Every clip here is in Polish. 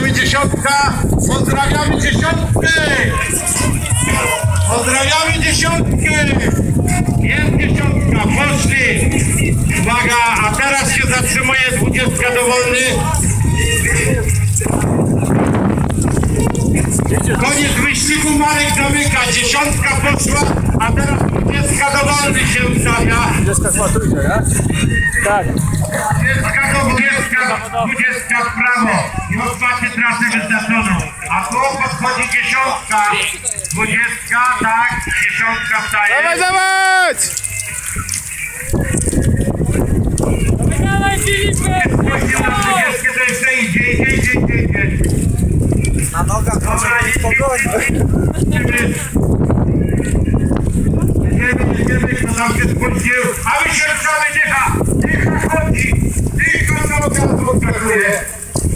Jedziemy dziesiątka. Pozdrawiamy dziesiątkę. Pozdrawiamy dziesiątkę. Jest dziesiątka, poszli. Uwaga, a teraz się zatrzymuje dwudziestka dowolny. Koniec wyścigu Marek zamyka. Dziesiątka poszła, a teraz dwudziestka dowolny się ustawia. Dziecka smatujcie, ja? Tak. Dwudziestka do dwudziestka, dwudziestka w prawo. Tu podchodzi dziesiątka. Dwudziestka, tak, dziesiątka wstaje. Dawaj, dawaj! Dawaj Filipek! To jeszcze idzie, idzie, idzie, idzie, idzie. Na nogach Dobra, spokojnie. jedziemy. Jedziemy, kto tam się spóźnił. A my się ruszamy, dycha, dycha chodzi. Dycha na okazję odskakuje.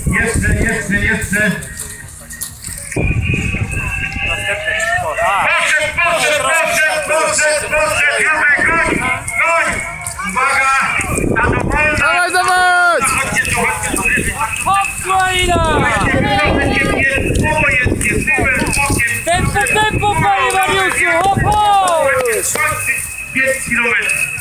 Jeszcze, jeszcze, jeszcze. Następne czworo. Proszę, proszę, proszę, proszę, proszę, Jubek, goń, goń! Uwaga, na dowolne! Dawaj, dawaj! Chodźcie tu, chodźcie tu, Hop, Słaina! Tempo, tempo, panie Mariuszu, hop, hop! 5 kilometrów.